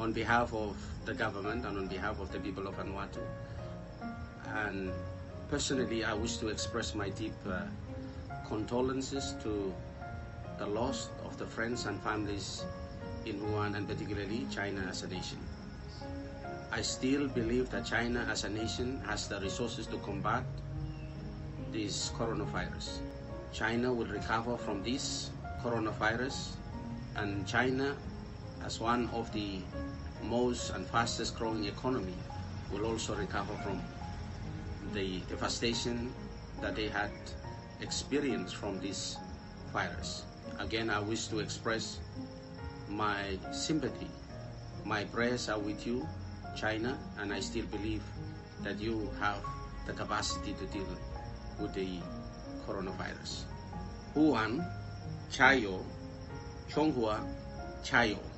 on behalf of the government and on behalf of the people of Vanuatu. And personally, I wish to express my deep uh, condolences to the loss of the friends and families in Wuhan and particularly China as a nation. I still believe that China as a nation has the resources to combat this coronavirus. China will recover from this coronavirus and China as one of the most and fastest growing economy will also recover from the devastation that they had experienced from this virus. Again, I wish to express my sympathy. My prayers are with you, China, and I still believe that you have the capacity to deal with the coronavirus. Wuhan, jiayou, Zhonghua, jiayou.